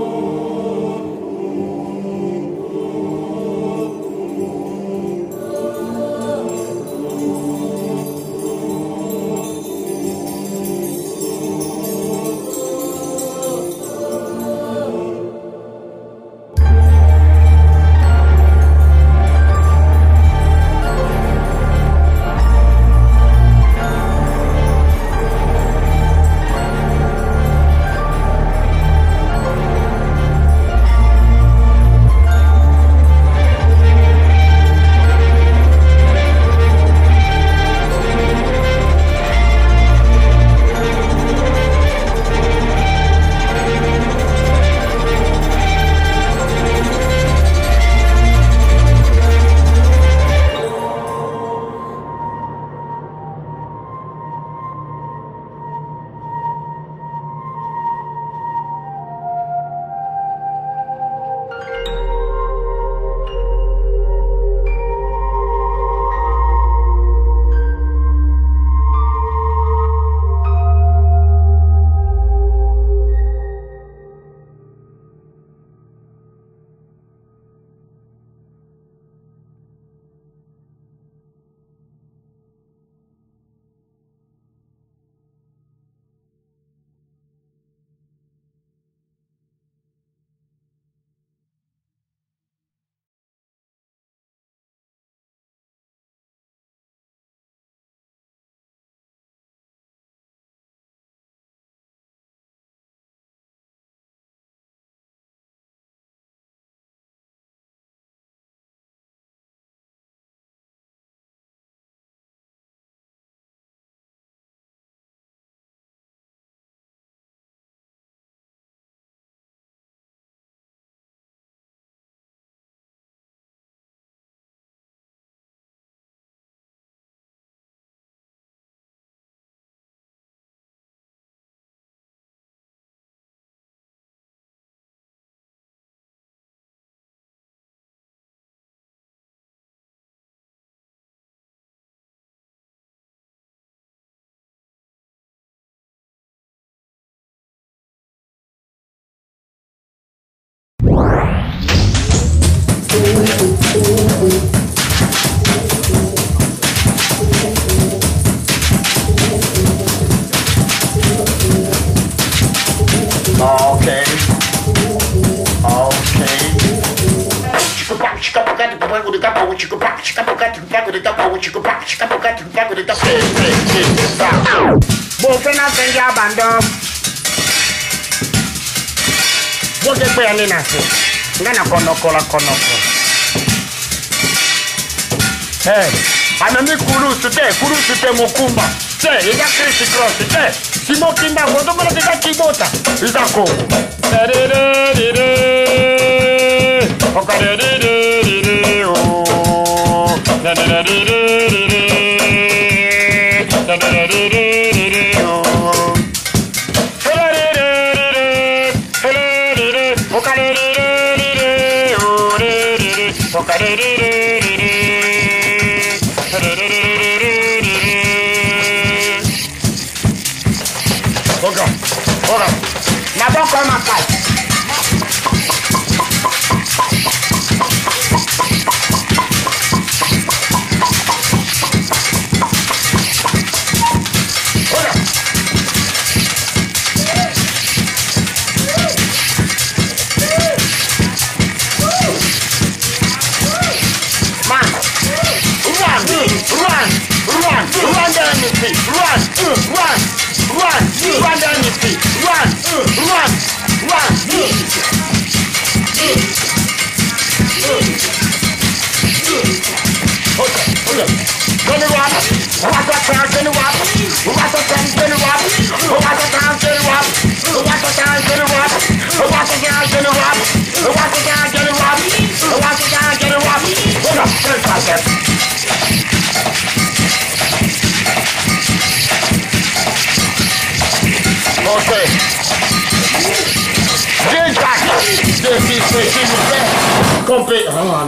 Okay. tamanho do tá o tico pá, tica pau, gato, pago do tapa, o tico pá, tica pau, gato, pago do tapa. Você não tem abandono. Você foi ali nascer. Gana conoco, la conoco. Ei, anani kurusu te, kurusu te mokumba. Te, ida krisi krosi, te. Simo kimba, kodomana kika kidota. Ida ko. Terererere. Okarerere. Oh. Tererere. Tererere. Oh. Tererere. Run, run down the street, run, run, run. Okay, okay. Gonna rob, watch the town, gonna rob, Jésus, s'il qu'on peut en